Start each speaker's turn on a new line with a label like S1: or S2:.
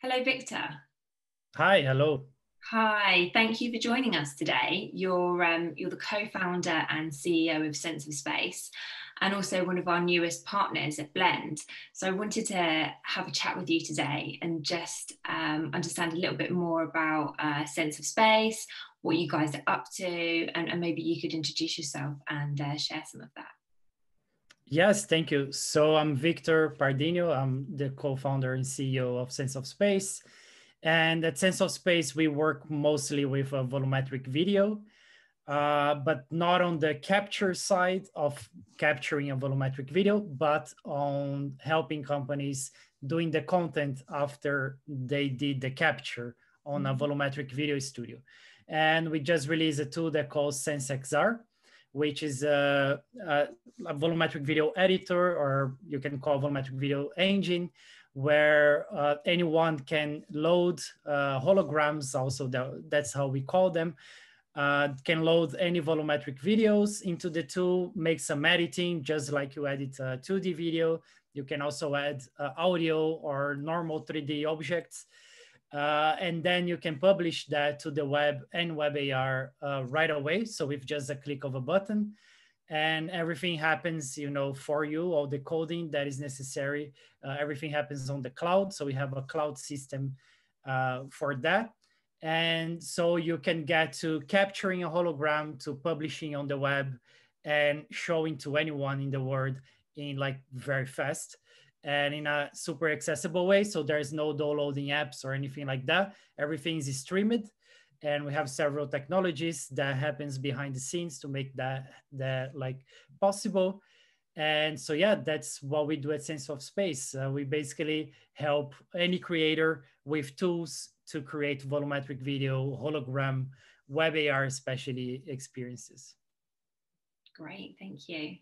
S1: Hello, Victor.
S2: Hi, hello.
S1: Hi, thank you for joining us today. You're, um, you're the co-founder and CEO of Sense of Space and also one of our newest partners at Blend. So I wanted to have a chat with you today and just um, understand a little bit more about uh, Sense of Space, what you guys are up to, and, and maybe you could introduce yourself and uh, share some of that.
S2: Yes, thank you. So I'm Victor Pardinho. I'm the co-founder and CEO of Sense of Space. And at Sense of Space, we work mostly with a volumetric video, uh, but not on the capture side of capturing a volumetric video, but on helping companies doing the content after they did the capture on a mm-hmm. volumetric video studio. And we just released a tool that calls SenseXR which is a, a, a, volumetric video editor, or you can call volumetric video engine, where uh, anyone can load uh, holograms, also the, that's how we call them, uh, can load any volumetric videos into the tool, make some editing, just like you edit a 2D video. You can also add uh, audio or normal 3D objects. Uh, and then you can publish that to the web and WebAR uh, right away. So with just a click of a button and everything happens, you know, for you, all the coding that is necessary, uh, everything happens on the cloud. So we have a cloud system uh, for that. And so you can get to capturing a hologram to publishing on the web and showing to anyone in the world in like very fast and in a super accessible way. So there's no downloading apps or anything like that. Everything is streamed. And we have several technologies that happens behind the scenes to make that, that like possible. And so, yeah, that's what we do at Sense of Space. Uh, we basically help any creator with tools to create volumetric video, hologram, web AR, especially experiences.
S1: Great, thank you.